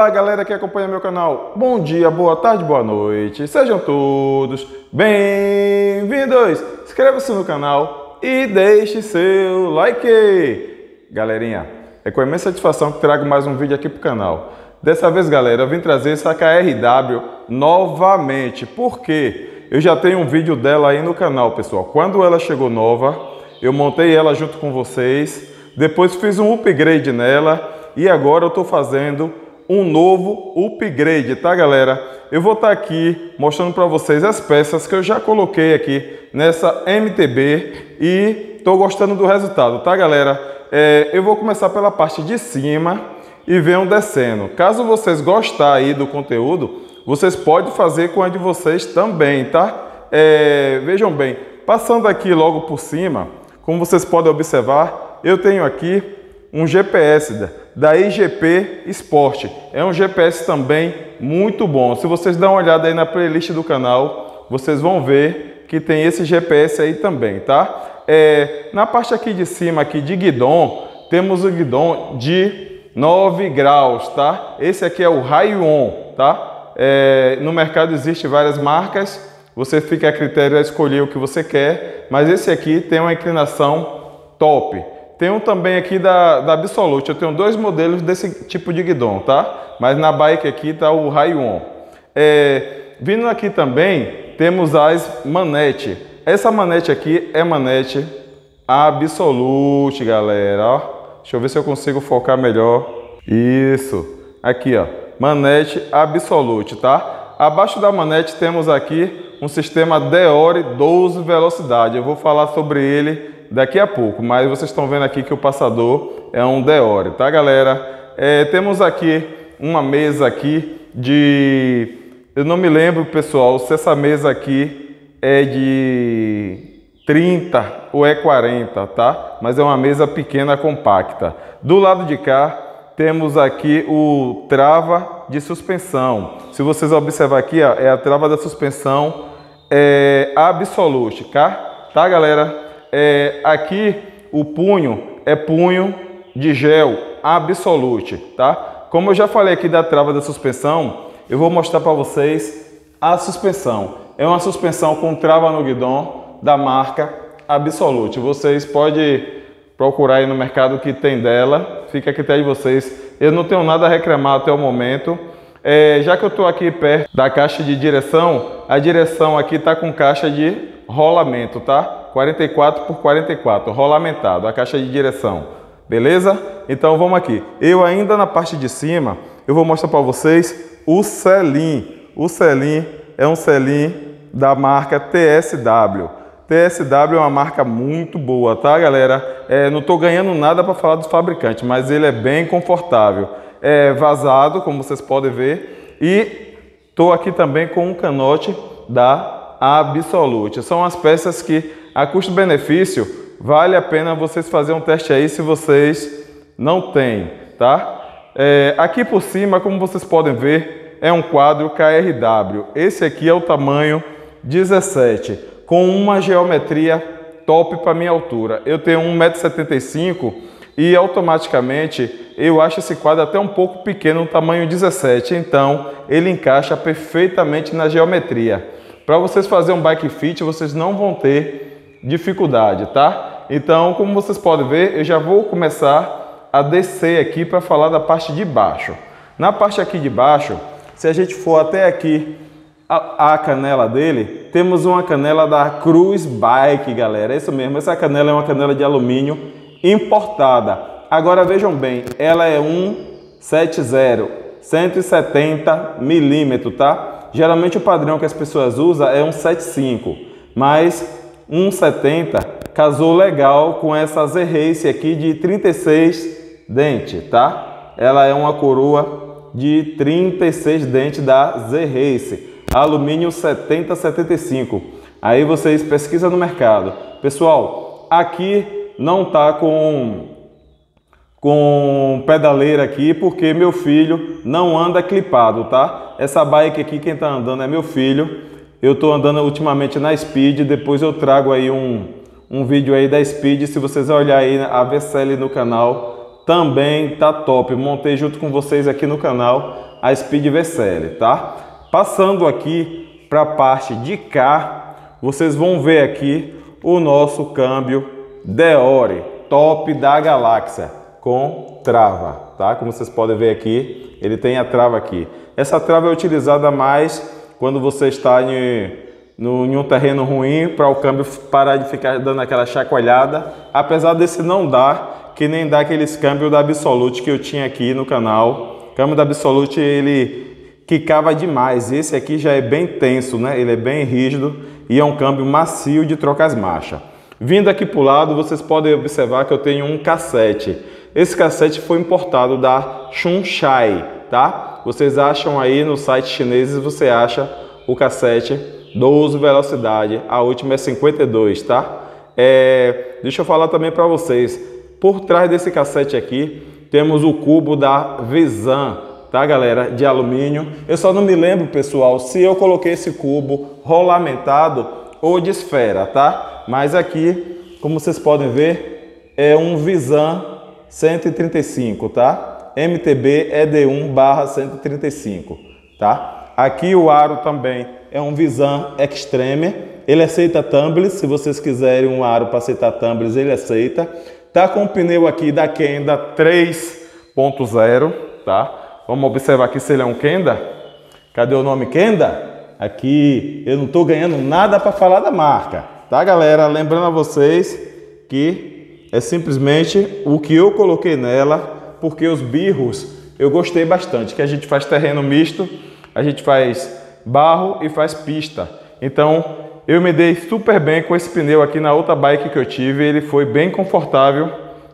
Olá, galera que acompanha meu canal. Bom dia, boa tarde, boa noite. Sejam todos bem-vindos. Inscreva-se no canal e deixe seu like. Galerinha, é com imensa satisfação que trago mais um vídeo aqui pro canal. Dessa vez, galera, eu vim trazer essa KRW novamente. Por quê? Eu já tenho um vídeo dela aí no canal, pessoal. Quando ela chegou nova, eu montei ela junto com vocês. Depois fiz um upgrade nela e agora eu estou fazendo um novo upgrade, tá galera? Eu vou estar tá aqui mostrando para vocês as peças que eu já coloquei aqui nessa MTB e estou gostando do resultado, tá galera? É, eu vou começar pela parte de cima e venham descendo. Caso vocês gostarem aí do conteúdo, vocês podem fazer com a de vocês também, tá? É, vejam bem, passando aqui logo por cima, como vocês podem observar, eu tenho aqui um GPS da, IGP Sport. É um GPS também muito bom. Se vocês dão uma olhada aí na playlist do canal, vocês vão ver que tem esse GPS aí também, tá? É, na parte aqui de cima aqui de guidon, temos o guidon de 9 graus, tá? Esse aqui é o Rayon, tá? É, no mercado existe várias marcas, você fica a critério a escolher o que você quer, mas esse aqui tem uma inclinação top. Tem um também aqui da, da Absolute. Eu tenho dois modelos desse tipo de guidon, tá? Mas na bike aqui tá o Rayon. É, vindo aqui também, temos as manete. Essa manete aqui é manete Absolute, galera. Ó, deixa eu ver se eu consigo focar melhor. Isso. Aqui, ó. Manete Absolute, tá? Abaixo da manete temos aqui um sistema Deore 12 velocidade. Eu vou falar sobre ele daqui a pouco, mas vocês estão vendo aqui que o passador é um Deore, tá galera? É, temos aqui uma mesa aqui de... Eu não me lembro, pessoal, se essa mesa aqui é de 30 ou é 40, tá? Mas é uma mesa pequena, compacta. Do lado de cá, temos aqui o trava de suspensão. Se vocês observar aqui, ó, é a trava da suspensão é, Absolute, tá? Tá, galera? É, aqui o punho é punho de gel Absolute, tá? Como eu já falei aqui da trava da suspensão, eu vou mostrar para vocês a suspensão. É uma suspensão com trava no guidão da marca Absolute. Vocês podem procurar aí no mercado que tem dela, fica aqui até de vocês. Eu não tenho nada a reclamar até o momento. É, já que eu estou aqui perto da caixa de direção, a direção aqui está com caixa de rolamento, tá? 44 por 44, rolamentado, a caixa de direção. Beleza? Então vamos aqui. Eu ainda na parte de cima, eu vou mostrar para vocês o selim. O selim é um selim da marca TSW. TSW é uma marca muito boa, tá galera? É, não estou ganhando nada para falar do fabricante, mas ele é bem confortável. É vazado, como vocês podem ver, e estou aqui também com um canote da Absolute. São as peças que a custo-benefício, vale a pena vocês fazerem um teste aí se vocês não têm, tá? É, aqui por cima, como vocês podem ver, é um quadro KRW. Esse aqui é o tamanho 17, com uma geometria top para minha altura. Eu tenho 1,75m e automaticamente eu acho esse quadro até um pouco pequeno, no tamanho 17, então ele encaixa perfeitamente na geometria. Para vocês fazerem um bike fit, vocês não vão ter dificuldade, tá? Então, como vocês podem ver, eu já vou começar a descer aqui para falar da parte de baixo. Na parte aqui de baixo, se a gente for até aqui a, a canela dele, temos uma canela da Cruz Bike, galera. É isso mesmo, essa canela é uma canela de alumínio importada. Agora vejam bem, ela é 170, 170 milímetros, tá? Geralmente o padrão que as pessoas usam é 175, mas 1,70 casou legal com essa Z-Race aqui de 36 dentes, tá? Ela é uma coroa de 36 dentes da Z-Race, alumínio 7075. Aí vocês pesquisam no mercado. Pessoal, aqui não tá com com pedaleira aqui porque meu filho não anda clipado, tá? Essa bike aqui quem tá andando é meu filho eu estou andando ultimamente na Speed, depois eu trago aí um, um vídeo aí da Speed, se vocês olharem aí a VCL no canal, também tá top. Montei junto com vocês aqui no canal a Speed VCL, tá? Passando aqui para a parte de cá, vocês vão ver aqui o nosso câmbio Deore, top da galáxia, com trava, tá? Como vocês podem ver aqui, ele tem a trava aqui. Essa trava é utilizada mais quando você está em, no, em um terreno ruim para o câmbio parar de ficar dando aquela chacoalhada, apesar desse não dar, que nem dá aqueles câmbios da Absolute que eu tinha aqui no canal. Câmbio da Absolute ele quicava demais, esse aqui já é bem tenso, né? Ele é bem rígido e é um câmbio macio de trocas marcha. Vindo aqui para o lado, vocês podem observar que eu tenho um cassete. Esse cassete foi importado da Shunshai, tá? Vocês acham aí no site chineses, você acha o cassete 12 velocidade, a última é 52, tá? É, deixa eu falar também para vocês, por trás desse cassete aqui, temos o cubo da Visan, tá galera, de alumínio. Eu só não me lembro, pessoal, se eu coloquei esse cubo rolamentado ou de esfera, tá? Mas aqui, como vocês podem ver, é um Visan 135, tá? MTB ED1 barra 135, tá? Aqui o aro também é um Visan Extreme, ele aceita tumbles, se vocês quiserem um aro para aceitar tumbles, ele aceita. Tá com o pneu aqui da Kenda 3.0, tá? Vamos observar aqui se ele é um Kenda. Cadê o nome Kenda? Aqui eu não estou ganhando nada para falar da marca, tá galera? Lembrando a vocês que é simplesmente o que eu coloquei nela porque os birros eu gostei bastante, que a gente faz terreno misto, a gente faz barro e faz pista. Então eu me dei super bem com esse pneu aqui na outra bike que eu tive, ele foi bem confortável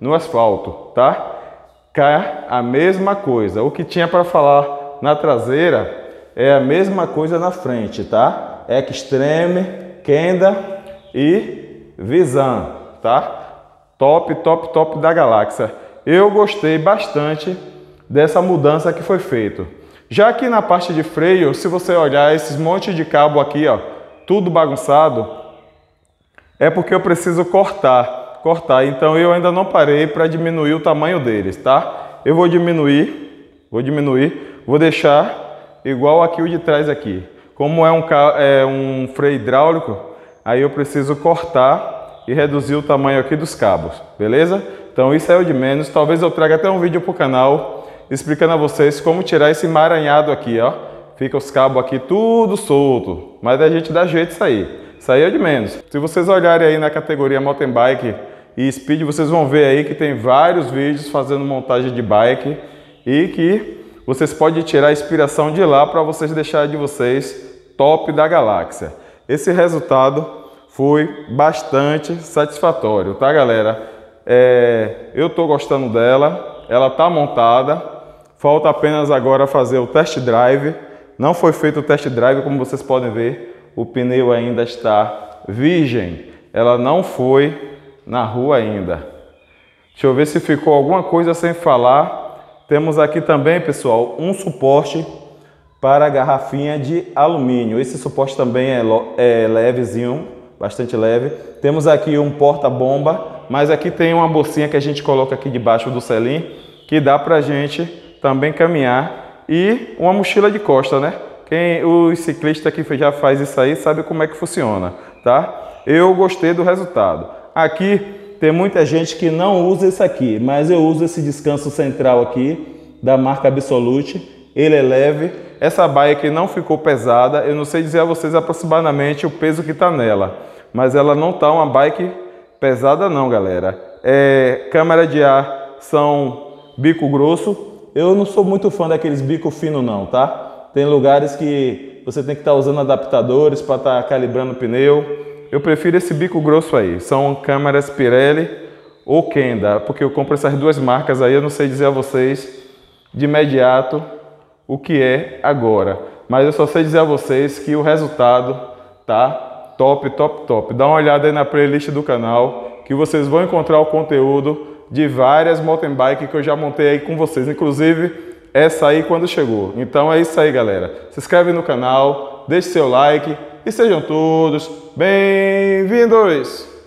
no asfalto, tá? Cá a mesma coisa, o que tinha para falar na traseira é a mesma coisa na frente, tá? Extreme, Kenda e Visan, tá? Top, top, top da galáxia eu gostei bastante dessa mudança que foi feito. Já aqui na parte de freio, se você olhar esses monte de cabo aqui, ó, tudo bagunçado, é porque eu preciso cortar, cortar. Então eu ainda não parei para diminuir o tamanho deles, tá? Eu vou diminuir, vou diminuir, vou deixar igual aqui o de trás aqui. Como é um, é um freio hidráulico, aí eu preciso cortar e reduzir o tamanho aqui dos cabos, beleza? Então isso é o de menos. Talvez eu traga até um vídeo para o canal explicando a vocês como tirar esse emaranhado aqui, ó. Fica os cabos aqui tudo solto, mas a gente dá jeito isso aí. Isso aí é de menos. Se vocês olharem aí na categoria mountain bike e speed, vocês vão ver aí que tem vários vídeos fazendo montagem de bike e que vocês podem tirar a inspiração de lá para vocês deixarem de vocês top da galáxia. Esse resultado foi bastante satisfatório, tá galera? É, eu estou gostando dela, ela está montada, falta apenas agora fazer o test drive. Não foi feito o test drive, como vocês podem ver, o pneu ainda está virgem, ela não foi na rua ainda. Deixa eu ver se ficou alguma coisa sem falar. Temos aqui também, pessoal, um suporte para garrafinha de alumínio. Esse suporte também é, é levezinho, bastante leve. Temos aqui um porta-bomba mas aqui tem uma bolsinha que a gente coloca aqui debaixo do selim, que dá para a gente também caminhar e uma mochila de costa, né? Quem o ciclista que já faz isso aí sabe como é que funciona, tá? Eu gostei do resultado. Aqui tem muita gente que não usa isso aqui, mas eu uso esse descanso central aqui da marca Absolute. Ele é leve. Essa bike não ficou pesada. Eu não sei dizer a vocês aproximadamente o peso que está nela, mas ela não está uma bike Pesada não, galera. É, câmara de ar são bico grosso. Eu não sou muito fã daqueles bico fino não, tá? Tem lugares que você tem que estar tá usando adaptadores para estar tá calibrando o pneu. Eu prefiro esse bico grosso aí. São câmeras Pirelli ou Kenda, porque eu compro essas duas marcas aí, eu não sei dizer a vocês de imediato o que é agora. Mas eu só sei dizer a vocês que o resultado tá top, top, top. Dá uma olhada aí na playlist do canal que vocês vão encontrar o conteúdo de várias mountain bike que eu já montei aí com vocês, inclusive essa aí quando chegou. Então é isso aí, galera. Se inscreve no canal, deixe seu like e sejam todos bem-vindos!